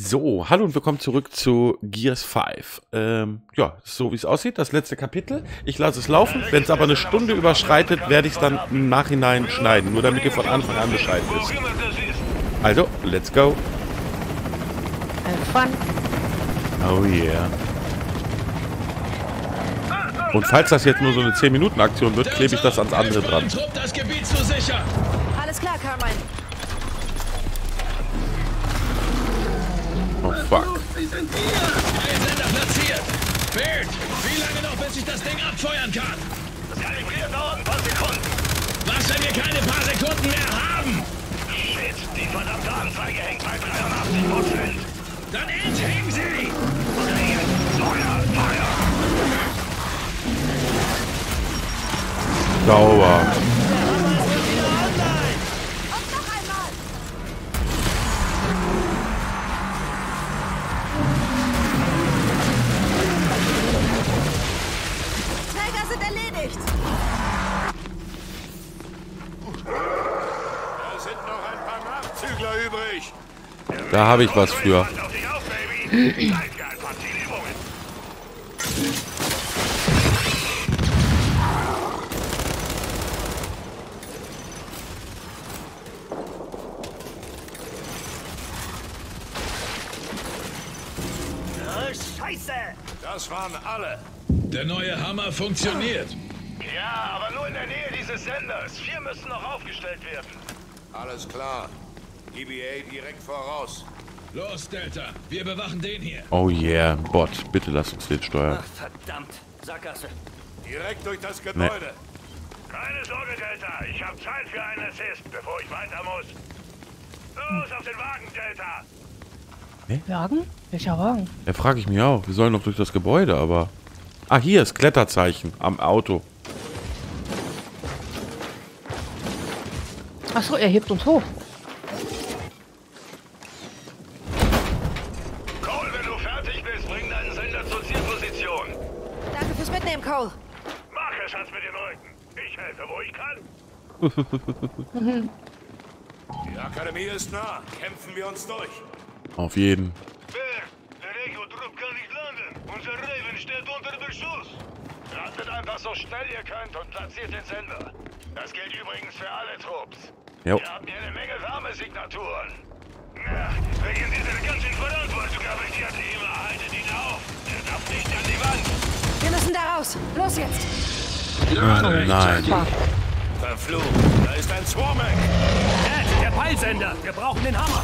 So, hallo und willkommen zurück zu Gears 5. Ähm, ja, so wie es aussieht, das letzte Kapitel. Ich lasse es laufen. Wenn es aber eine Stunde überschreitet, werde ich es dann im Nachhinein schneiden. Nur damit ihr von Anfang an Bescheid wisst. Also, let's go. Have fun. Oh yeah. Und falls das jetzt nur so eine 10-Minuten-Aktion wird, klebe ich das ans andere dran. Alles klar, Carmine. Oh fuck. Sender platziert. Bild, wie lange noch, bis ich das Ding abfeuern kann? Das kalibriert dauert ein paar Sekunden. Was, wenn wir keine paar Sekunden mehr haben? Shit, die verdammte Anzeige hängt bei 83 Prozent. Dann enthängen Sie! Jetzt Feuer, Feuer. Sauber. Erledigt. Da sind noch ein paar Nachzügler übrig. Da habe ich was für. Pass auf dich auf, Baby. Gleich für ein paar Zielübungen. Oh, Scheiße! Das waren alle. Der neue Hammer funktioniert. Ja, aber nur in der Nähe dieses Senders. Vier müssen noch aufgestellt werden. Alles klar. EBA direkt voraus. Los, Delta, wir bewachen den hier. Oh yeah, Bot. Bitte lass uns den steuern. Verdammt, Sackgasse. Direkt durch das Gebäude. Keine Sorge, Delta. Ich habe Zeit für einen Assist, bevor ich weiter muss. Los, auf den Wagen, Delta. Wagen? Welcher Wagen? Ja, frage ich mich auch. Wir sollen doch durch das Gebäude, aber... Ah, hier ist Kletterzeichen am Auto. Achso, er hebt uns hoch. Cole, wenn du fertig bist, bring deinen Sender zur Zielposition. Danke fürs Mitnehmen, Cole. Mach es, Schatz, mit den Leuten. Ich helfe, wo ich kann. Die Akademie ist nah. Kämpfen wir uns durch. Auf jeden. Berg, der Regio-Trupp kann nicht landen. Unser Raven steht unter Beschuss. Landet einfach so schnell ihr könnt und platziert den Sender. Das gilt übrigens für alle Trupps. Jo. Wir haben hier eine Menge Wärmesignaturen. Ja, wegen dieser ganzen Verantwortung habe ich die Ateme. Haltet ihn auf. Er darf nicht an die Wand. Wir müssen da raus. Los jetzt. Äh, nein. Verflucht. Da ist ein Swarmack. Der Peilsender, wir brauchen den Hammer.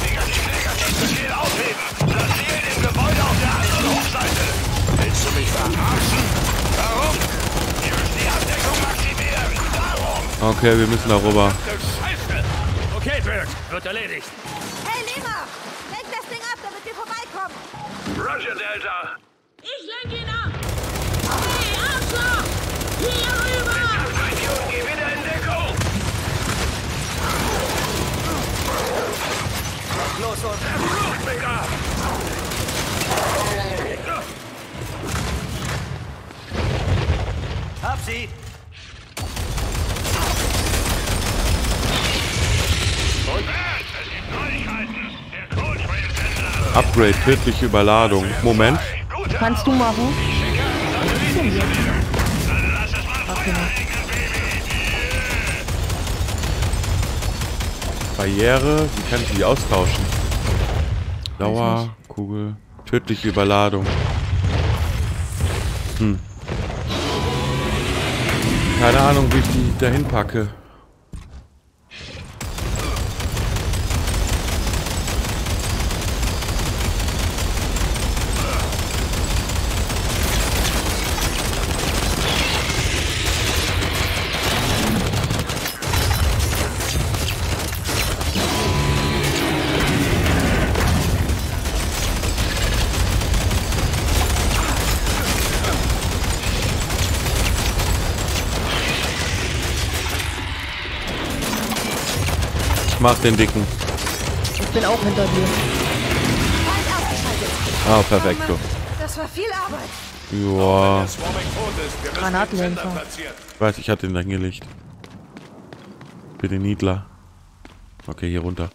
Negativ, negativ, Befehl aufheben. Platziert im Gebäude auf der anderen Hofseite. Willst du mich verarschen? Warum? Wir müssen die Abdeckung maximieren. Darum. Okay, wir müssen darüber. Scheiße. Okay, Bird, wird erledigt. Hey, Lima! Lenk das Ding ab, damit wir vorbeikommen. Roger, Delta. Ich lenk ihn ab! Hey, Arschloch! Hier rüber! Upgrade, tödliche Überladung. Moment. Kannst du machen? Baby. Barriere. Wie kann ich die austauschen? Dauer, Kugel, tödliche Überladung. Hm. Keine Ahnung, wie ich die dahin packe. mach den dicken. Ich bin auch hinter dir. Ah, oh, perfekto. Das war viel Arbeit. Joa. Granatenlenker. Ich weiß, ich hatte ihn hingelegt. Für den Niedler. Okay, hier runter.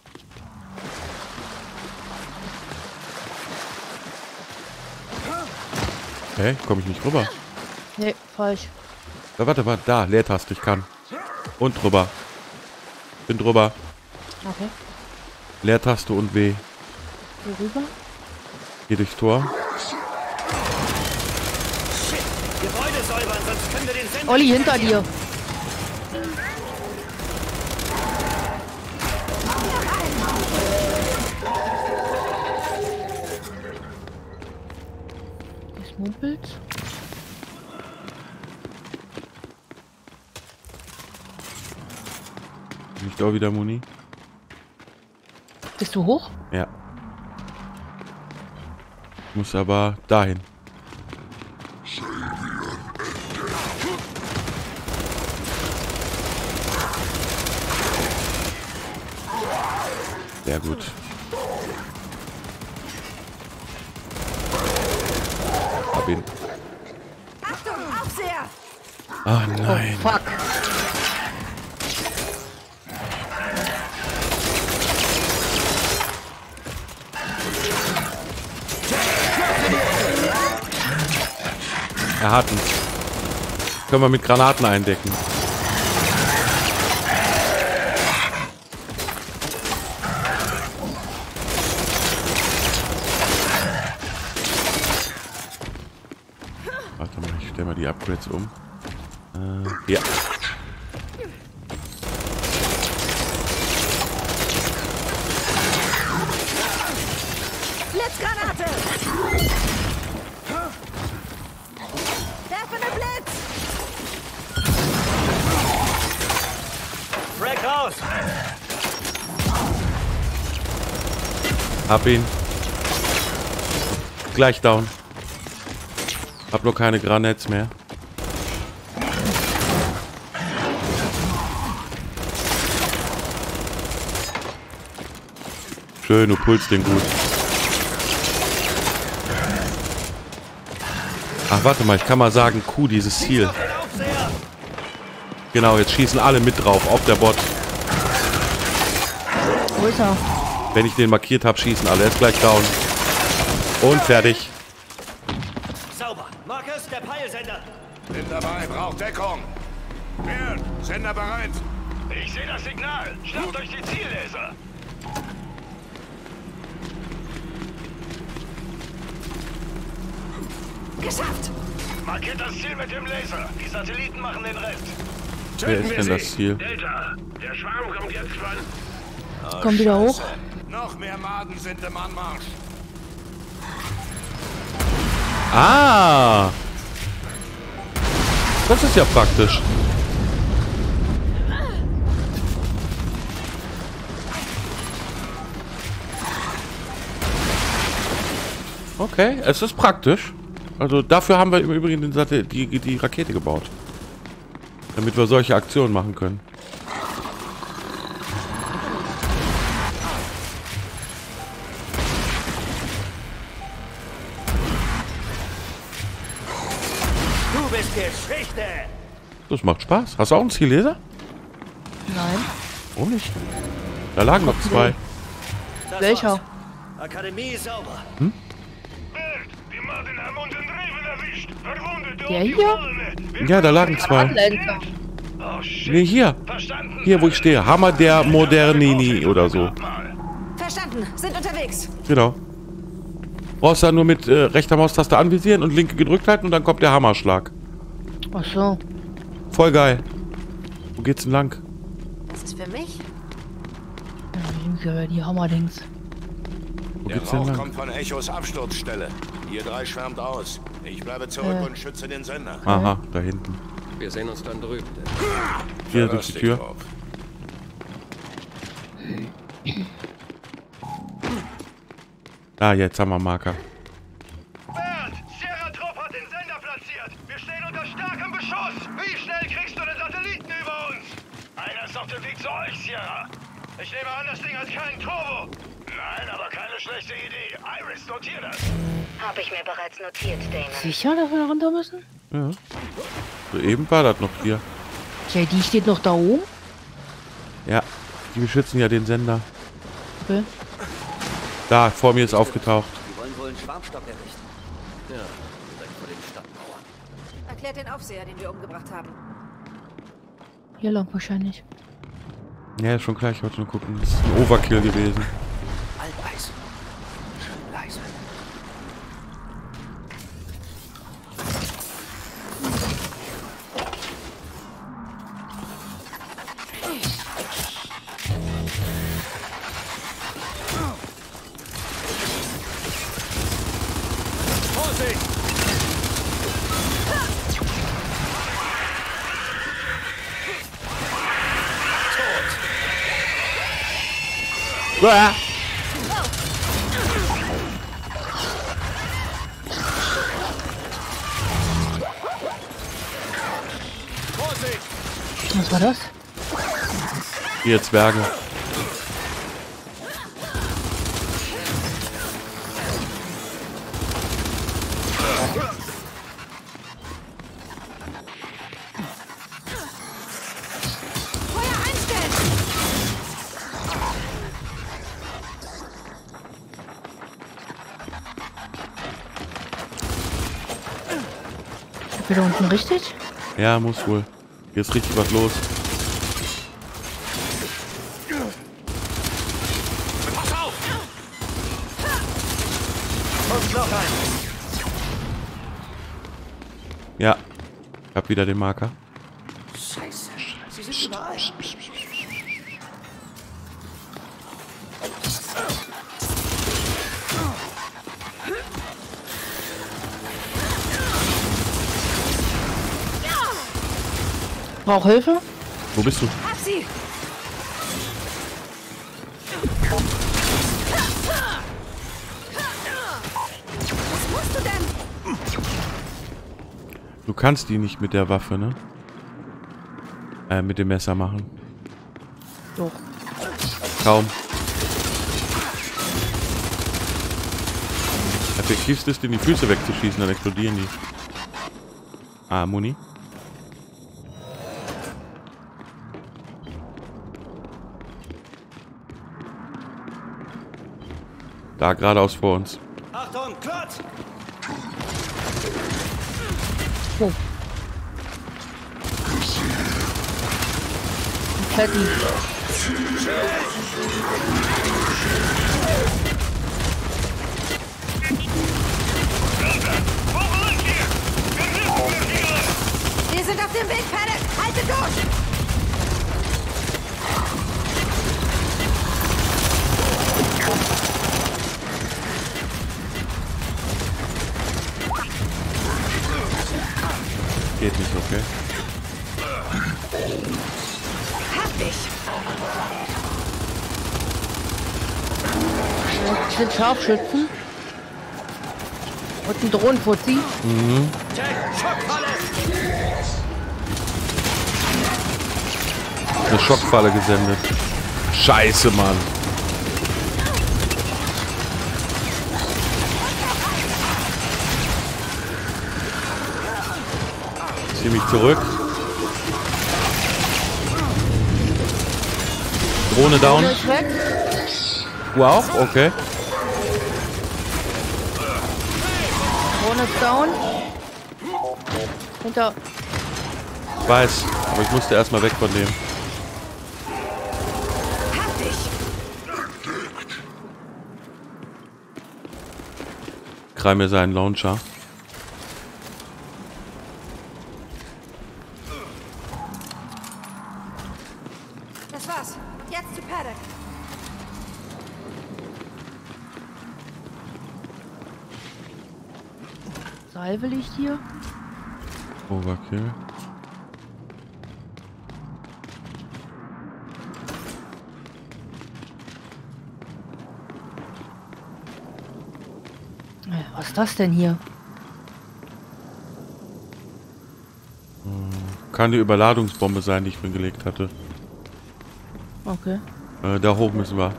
Hä? Hey, komme ich nicht rüber? Nee, falsch. Da, warte, warte, da, Leertaste, ich kann. Und drüber. Bin drüber. Okay. Leertaste und W. Hier rüber. Geh durchs Tor. Shit. Gebäude säubern, sonst können wir den Sender... Olli, hinter dir. Es mumpelt. Nicht auch wieder Muni? Bist du hoch? Ja. Muss aber dahin. Sehr gut. Hab ihn. Achtung, Aufseher! Ah nein. Fuck. Er hat ihn. Können wir mit Granaten eindecken. Warte mal, ich stelle mal die Upgrades um. Äh, ja. Hab ihn. Gleich down. Hab nur keine Granats mehr. Schön, du pulst den gut. Ach, warte mal, ich kann mal sagen, Q, dieses Ziel. Genau, jetzt schießen alle mit drauf, auf der Bot. Wo ist er? Wenn ich den markiert habe, schießen alle. Er ist gleich down. Und fertig. Sauber. Marcus, der Peilsender. Bin dabei, braucht Deckung. Bernd, Sender bereit. Ich sehe das Signal. Schnappt euch die Ziellaser. Geschafft! Markiert das Ziel mit dem Laser. Die Satelliten machen den Rest. Wer ist denn das Ziel? Delta, der Schwarm kommt jetzt von... Komm wieder hoch. Noch mehr Maden sind im Anmarsch. Ah! Das ist ja praktisch. Okay, es ist praktisch. Also dafür haben wir im Übrigen Satel die, die Rakete gebaut. Damit wir solche Aktionen machen können. Das macht Spaß. Hast du auch einen Zielleser? Nein. Warum nicht? Da lagen noch zwei. Das Welcher? war's. Akademie ist sauber. Verwundet Der hier? Ja, da lagen zwei. Oh. Nee, hier. Verstanden. Hier, wo ich stehe. Hammer der Modernini oder so. Mal. Verstanden, sind unterwegs. Genau. Brauchst dann nur mit äh, rechter Maustaste anvisieren und linke gedrückt halten und dann kommt der Hammerschlag. Ach so. Voll geil. Wo geht's denn lang? Das ist für mich. Die Hammerdings. Wo Der geht's denn Rauch lang? kommt von Echos Absturzstelle. Ihr drei schwärmt aus. Ich bleibe zurück Äh. und schütze den Sender. Aha, da hinten. Wir sehen uns dann drüben. Hier Verlass durch die Tür. drauf. Ah, jetzt haben wir Marker. Bernd, Sierra-Trupp hat den Sender platziert. Wir stehen unter starkem Beschuss. Wie schnell kriegst du den Satelliten über uns? Einer ist auf dem Weg zu euch, Sierra. Ich hat keinen Turbo. Nein, aber keine schlechte Idee. Iris, notier das. Habe ich mir bereits notiert, Damon. Sicher, dass wir da runter müssen? Ja. Soeben war das noch hier. JD steht noch da oben. Ja. Die beschützen ja den Sender. Okay. Da, vor mir ist aufgetaucht. Die wollen wohl einen Schwarmstock errichten. Ja, direkt vor dem erklärt den Aufseher, den wir umgebracht haben. Hier lang wahrscheinlich. Ja, schon klar, ich wollte nur gucken. Das ist ein Overkill gewesen. Ihr Zwerge. Da unten richtig? Ja, muss wohl. Hier ist richtig was los. Pass auf! Und noch ein. Ja. Ich hab wieder den Marker. Scheiße. Sie sind überall. Brauch Hilfe? Wo bist du? Kannst die nicht mit der Waffe, ne? Äh, mit dem Messer machen. Doch. Kaum. Effektivst ist, in die Füße wegzuschießen, dann explodieren die. Ah, Muni. Da geradeaus vor uns. Achtung, Klotz! Oh. Patty. Wir sind auf dem Weg, Paddock! Halte durch! Scharfschützen. Und ein Drohnenfuzzi. Schockfalle! Eine Schockfalle gesendet. Scheiße, Mann. Zieh mich zurück. Drohne down. Auch? Okay. Ist down. Hinter. Ich weiß. Aber ich musste erstmal weg von dem. Krei mir seinen Launcher. Das war's. Jetzt zu Paddock. Salve liegt hier. Overkill. Äh, Was ist das denn hier? Kann die Überladungsbombe sein, die ich mir gelegt hatte. Okay. Äh, da hoch müssen wir.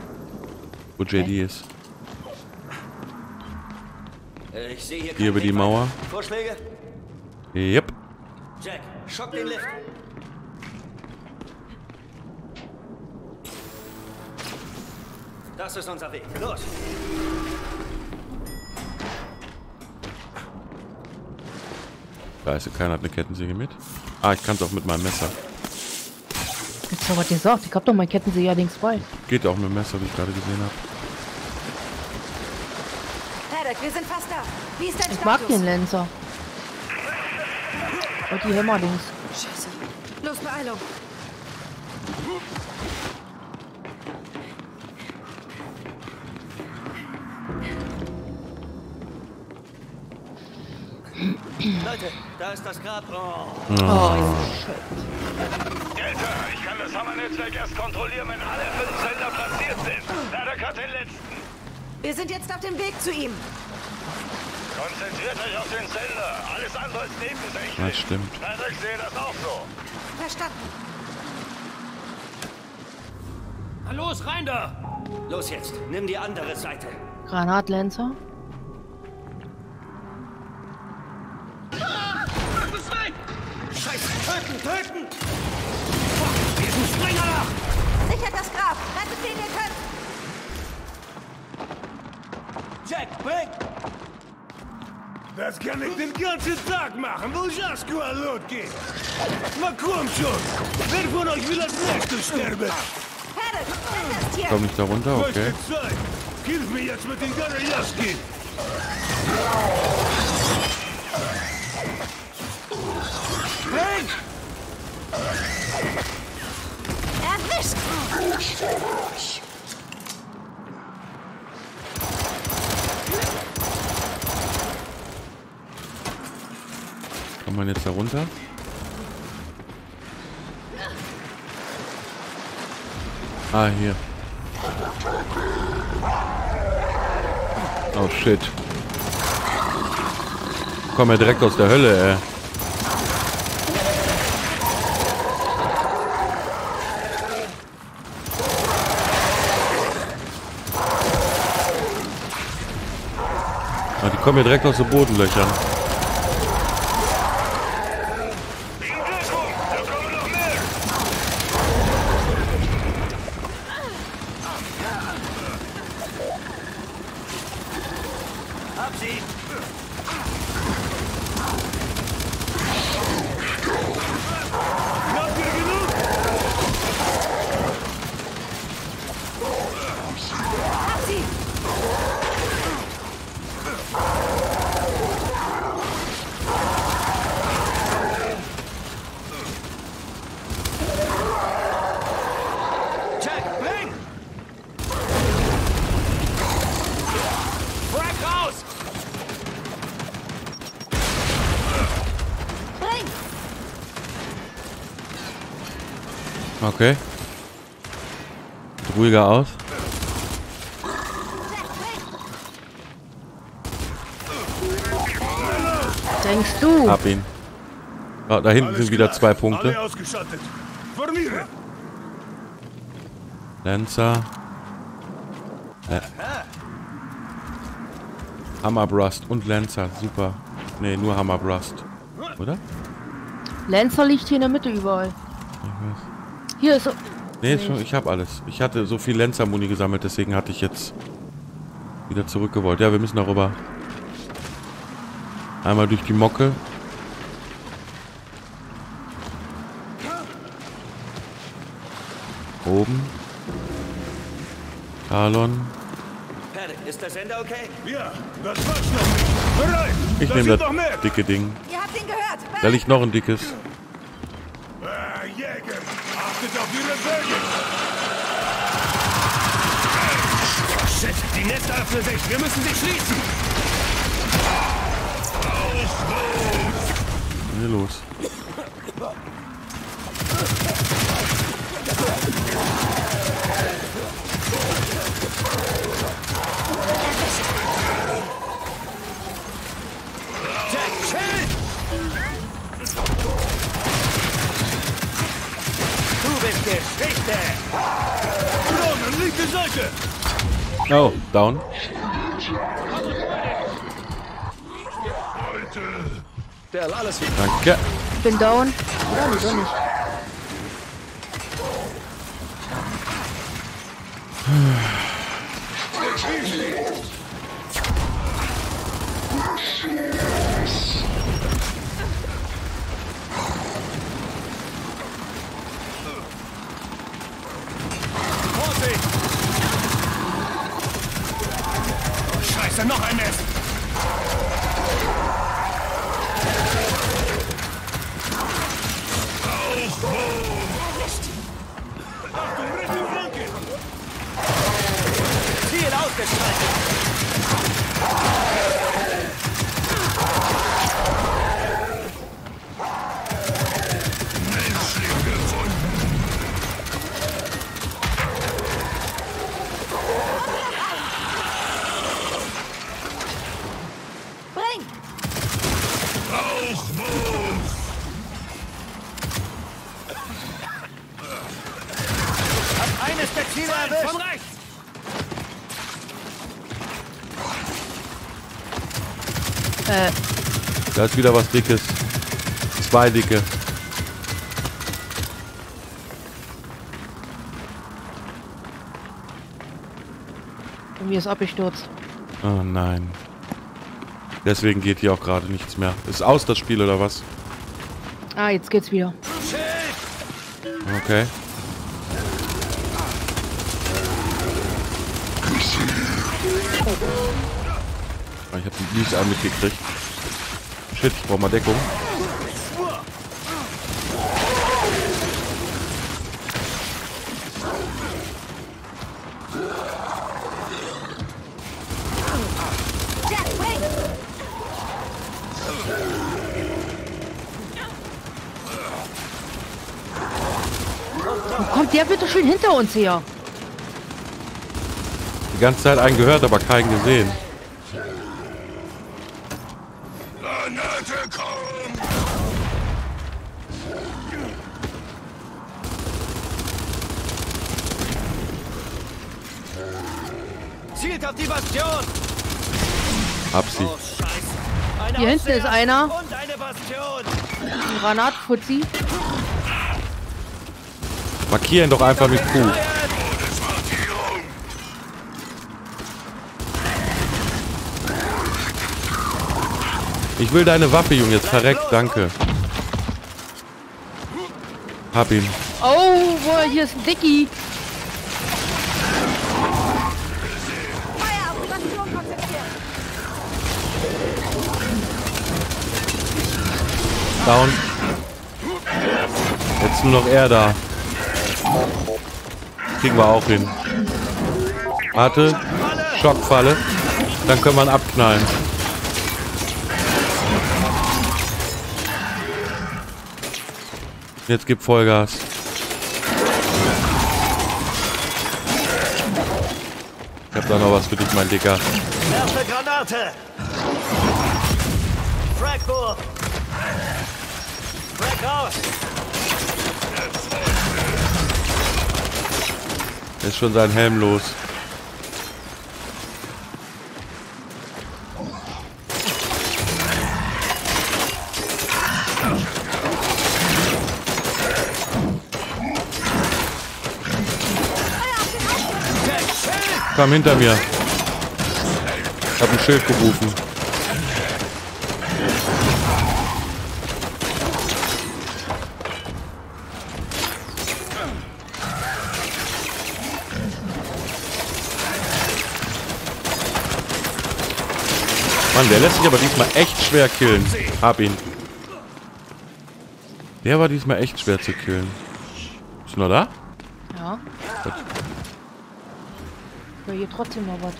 Wo JD ist. Äh, Ich sehe hier, Hier über die Mauer. Vorschläge? Yep. Jack, schock den Lift. Das ist unser Weg. Los! Scheiße, keiner hat eine Kettensäge mit. Ah, ich kann es auch mit meinem Messer. Jetzt aber gesagt, ich hab doch mein Kettensäger links frei. Geht auch mit dem Messer, wie ich gerade gesehen habe. Wir sind fast da. Wie ist dein Ich mag Status? den Lenzer. Und die Hämmerlings. Scheiße. Los, Beeilung. Da ist das Grab. Oh. Oh, Delta, ich kann das Hammernetzwerk erst kontrollieren, wenn alle fünf Sender platziert sind. Paddock hat den letzten. Wir sind jetzt auf dem Weg zu ihm. Konzentriert euch auf den Sender. Alles andere ist nebensächlich. Das stimmt. Paddock sehe das auch so. Verstanden. Na los, rein da! Los jetzt, nimm die andere Seite. Granatlenzer. Töten, töten! Diesen Springer da! Sichert das Grab. Rettet wen ihr könnt. Jack, bring! Das kann ich den ganzen Tag machen, wo Jaskua lot geht. Na komm schon. Wer von euch will als nächstes sterben? Hier. Komm nicht da runter, okay. Hilf mir jetzt mit den Garajaski. Erwischt. Kommt man jetzt da runter? Ah, hier. Oh shit. Komm ja direkt aus der Hölle, ey. Kommen ja direkt aus den Bodenlöchern. Da kommen noch mehr. Hab sie! Habt ihr genug? Hab sie. Jack, bring! Frack raus! Bring. Okay. Sieht ruhiger aus. Denkst du? Hab ihn. Ah, da hinten sind wieder zwei Punkte. Lancer. Äh. Hammerbrust und Lancer. Super. Nee, nur Hammerbrust. Oder? Lenzer liegt hier in der Mitte überall. Hier ist so. Nee, ist schon, ich habe alles. Ich hatte so viel Lancer-Muni gesammelt, deswegen hatte ich jetzt wieder zurückgewollt. Ja, wir müssen darüber. Einmal durch die Mocke. Oben. Talon. Paddock, ist der Sender okay? Ja, das war's noch nicht. Bereit. Ich nehme das dicke Ding. Da liegt noch ein dickes. Ah, Jäger, Shit, die Nester öffnen sich. Wir müssen sie schließen. Hier los. Jack, chill! Du bist Geschichte! Drohnen, linke Seite. Oh, down. Danke. Ich bin down. Nee, doch nicht. ist noch ein Nest. Ziel ausgeschaltet. Da ist wieder was Dickes. Zwei dicke. bei mir ist abgestürzt. Oh nein. Deswegen geht hier auch gerade nichts mehr. Ist aus das Spiel oder was? Ah, jetzt geht's wieder. Okay. Ah, Ich habe den Lies an mitgekriegt. Shit, ich brauche mal Deckung. Wo kommt der bitte schön hinter uns her? Die ganze Zeit einen gehört, aber keinen gesehen. Hinten ist einer. Und eine Bastion. Markier ihn doch einfach mit Q. Ich will deine Waffe, Junge. Jetzt verreckt. Danke. Hab ihn. Oh, boah, hier ist ein Dicky. Down. Jetzt nur noch er da. Kriegen wir auch hin. Warte. Schockfalle. Dann können wir ihn abknallen. Jetzt gib Vollgas. Ich hab da noch was für dich, mein Dicker. Erste Granate. Frag-Bull. Frag aus. Ist schon sein Helm los. Komm hinter mir. Ich hab ein Schild gerufen. Mann, der lässt sich aber diesmal echt schwer killen. Hab ihn. Der war diesmal echt schwer zu killen. Ist noch da? Ja. Aber hier trotzdem noch was.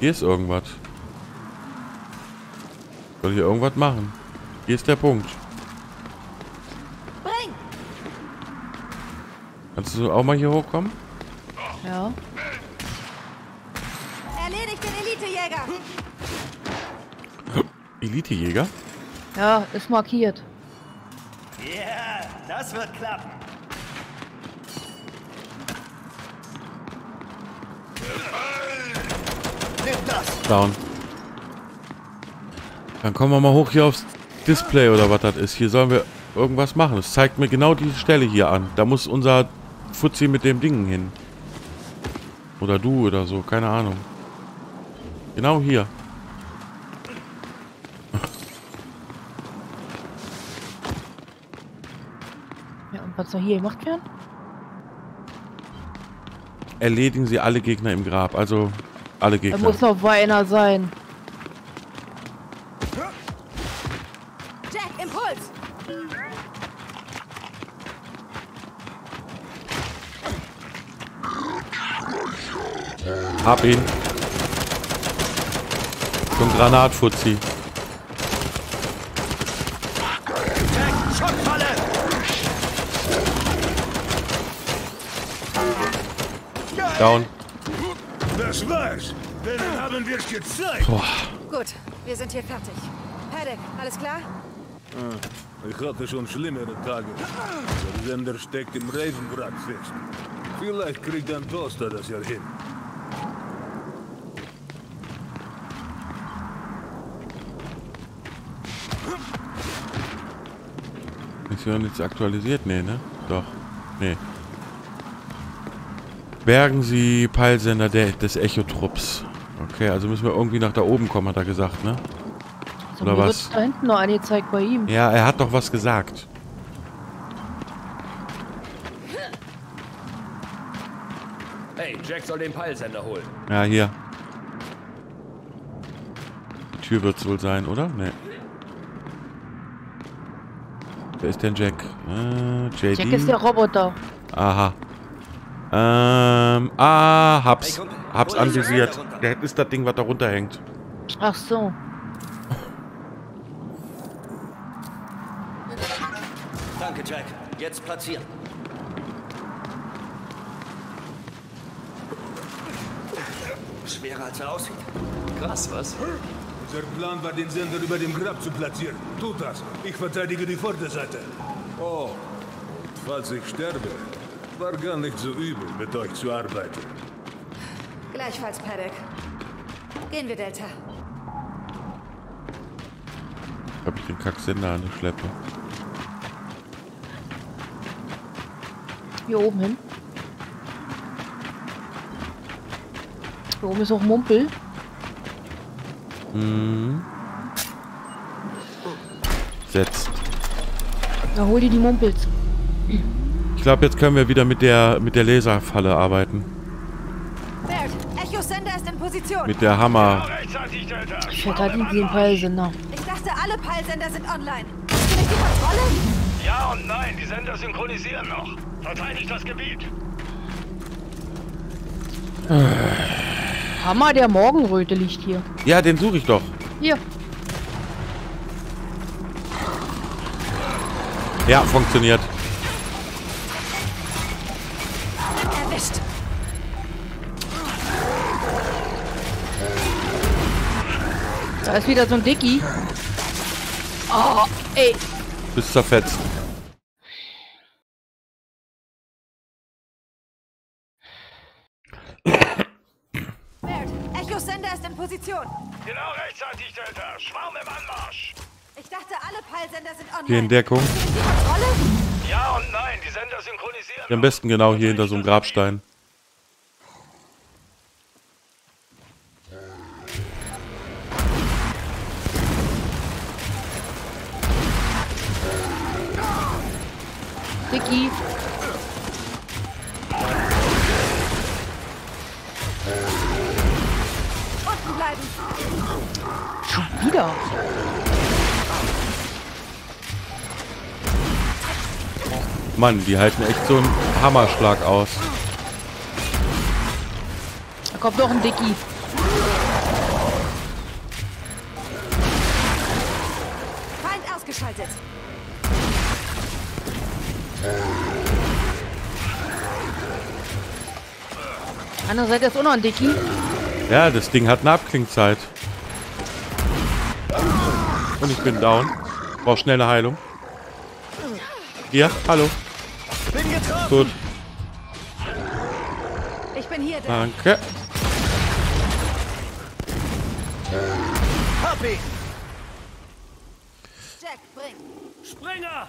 Hier ist irgendwas. Soll ich hier irgendwas machen? Hier ist der Punkt. Bring! Kannst du auch mal hier hochkommen? Ja. Elitejäger? Ja, ist markiert. Ja, das wird klappen. Nimm das. Down. Dann kommen wir mal hoch hier aufs Display oder was das ist. Hier sollen wir irgendwas machen. Es zeigt mir genau diese Stelle hier an. Da muss unser Fuzzi mit dem Ding hin. Oder du oder so, keine Ahnung. Genau hier. Ja, und was soll hier gemacht werden? Erledigen sie alle Gegner im Grab. Also alle Da Gegner. muss noch wohl einer sein. Jack, Impuls! Hab ihn. So ein Granatfuzzi. Down. Das war's. Dann haben wir's gezeigt. Gut, wir sind hier fertig. Paddock, alles klar? Ich hatte schon schlimmere Tage. Der Sender steckt im Reisenrad fest. Vielleicht kriegt ein Toaster das ja hin. Mission jetzt aktualisiert? Nee, ne? Doch. Nee. Bergen Sie Peilsender der, des Echo-Trupps. Okay, also müssen wir irgendwie nach da oben kommen, hat er gesagt, ne? So, Oder was? da hinten noch angezeigt bei ihm. Ja, er hat doch was gesagt. Hey, Jack soll den Peilsender holen. Ja, hier. Die Tür wird es wohl sein, oder? Nee. Wer ist denn Jack? Äh, JD? Jack ist der Roboter. Aha. Ähm, ah, hab's. Hab's anvisiert. Der ist das Ding, was da runterhängt. Ach so. Danke, Jack. Jetzt platzieren. Schwerer als er aussieht. Krass, was? Unser Plan war, den Sender über dem Grab zu platzieren. Tut das. Ich verteidige die Vorderseite. Oh, und falls ich sterbe, war gar nicht so übel, mit euch zu arbeiten. Gleichfalls, Paddock. Gehen wir, Delta. Hab ich den Kacksender an der Schleppe. Hier oben hin. Hier oben ist auch Mumpel. Setzt. Da hol dir die Mumpels. Ich glaube, jetzt können wir wieder mit der mit der Laserfalle arbeiten. Bert, Echo-Sender ist in Position. Mit der Hammer. Ich verteidige den Peilsender. Ich dachte, alle Peilsender sind online. Du nicht die Kontrolle? Ja und nein, die Sender synchronisieren noch. Verteidigt das Gebiet. Hammer der Morgenröte liegt hier. Ja, den suche ich doch. Hier. Ja, funktioniert. Da ist wieder so ein Dicky. Oh, ey. Bis zerfetzt. Echo-Sender ist in Position. Genau rechtzeitig, Delta. Schwarm im Anmarsch. Ich dachte, alle Peilsender sind online. Hier in Deckung. Ja und nein, die Sender synchronisieren Am besten genau hier hinter so einem Grabstein. Unten bleiben. Schon wieder. Mann, die halten echt so einen Hammerschlag aus. Da kommt noch ein Dicky. Feind ausgeschaltet. Andere Seite ist auch noch ein Dicky. Ja, das Ding hat eine Abklingzeit. Und ich bin down. Brauch schnell eine Heilung. Hier, hallo. Bin getroffen! Gut, Ich bin hier, danke. Ihn! Jack, bring. Springer!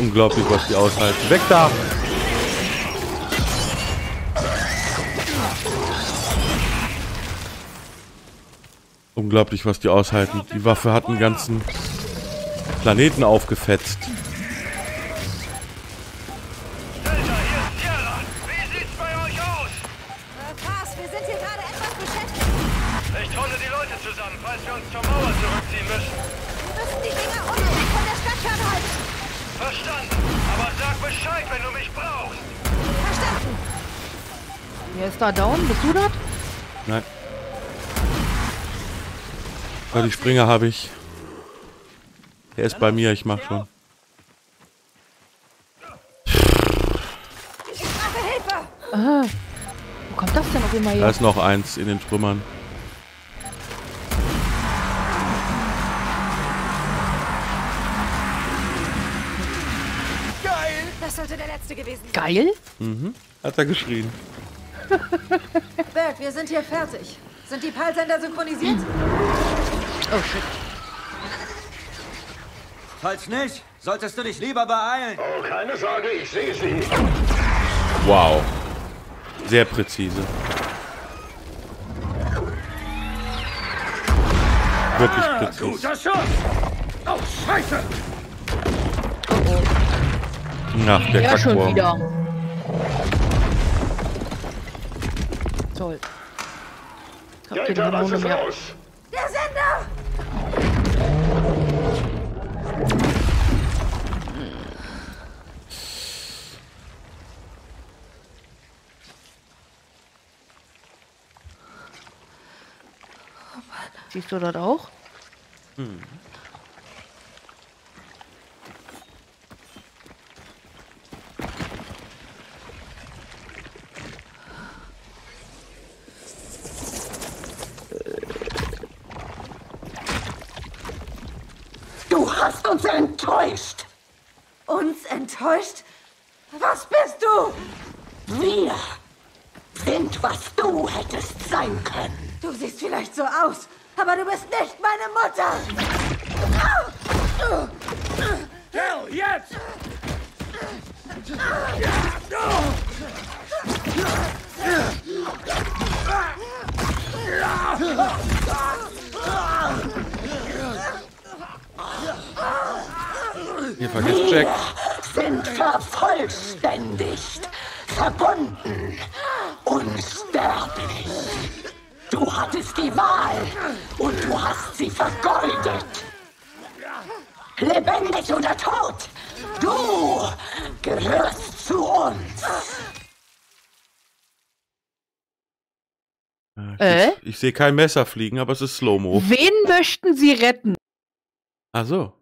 Unglaublich, was die aushalten. Weg da! Unglaublich, was die aushalten. Die Waffe hat einen ganzen Planeten aufgefetzt. Da down? Bist du das? Nein. Ja, die Springer habe ich. Der ist bei mir, ich mach schon. Ich brauche Hilfe. Ah. Wo kommt das denn auf einmal Da her? ist noch eins in den Trümmern. Das sollte der letzte gewesen sein. Geil? Hat er geschrien. Bert, wir sind hier fertig. Sind die Peilsender synchronisiert? Oh shit. Falls nicht, solltest du dich lieber beeilen. Oh, keine Sorge, ich sehe sie. Wow. Sehr präzise. Wirklich präzise. Guter Schuss. Oh, Scheiße. Ach, der Ja, schon Kackwurm. wieder. Toll. Ich hab keine Kanone mehr. Der Sender! Siehst du das auch? Du hast uns enttäuscht. Uns enttäuscht? Was bist du? Wir sind, was du hättest sein können. Du siehst vielleicht so aus, aber du bist nicht meine Mutter. Hell, jetzt! Hier vergisst Jack. Sind vervollständigt, verbunden, unsterblich. Du hattest die Wahl und du hast sie vergeudet. Lebendig oder tot, du gehörst zu uns. Äh? Ich sehe kein Messer fliegen, aber es ist Slow-Mo. Wen möchten Sie retten? Ach so.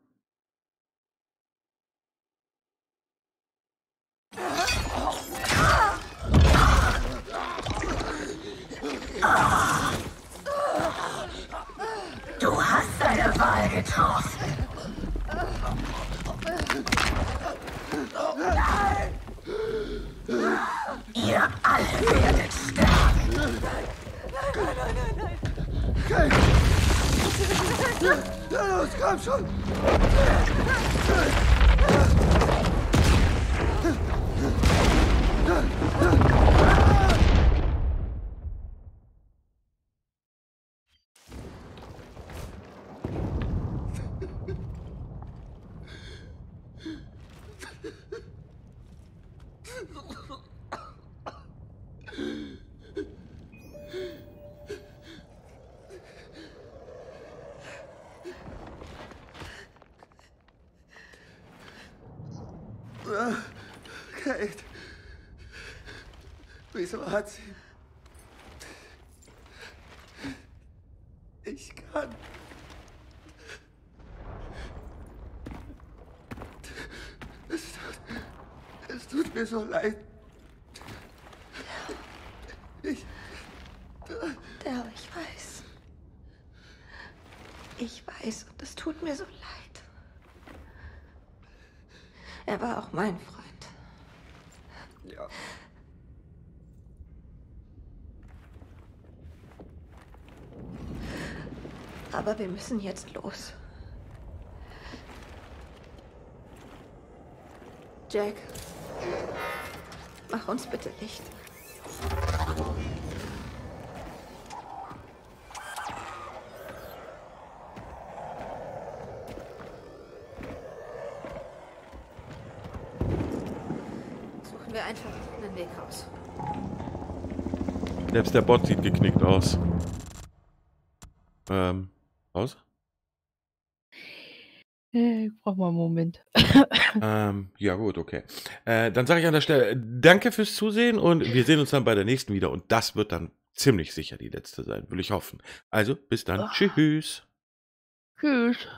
Du hast deine Wahl getroffen. Ihr alle werdet sterben. Los, komm schon. Kate. Wieso hat sie... Ich kann... Es tut, es tut mir so leid. Ich... Dell, ich weiß. Ich weiß und es tut mir so leid. Er war auch mein Freund. Ja. Aber wir müssen jetzt los. Jack, mach uns bitte Licht. Suchen wir einfach einen Weg raus. Selbst der Bot sieht geknickt aus. Ähm, aus? Äh, Ich brauch mal einen Moment. ähm, ja gut, okay. Äh, dann sage ich an der Stelle, danke fürs Zusehen und wir sehen uns dann bei der nächsten wieder. Und das wird dann ziemlich sicher die letzte sein, will ich hoffen. Also, bis dann. Tschüss. Tschüss.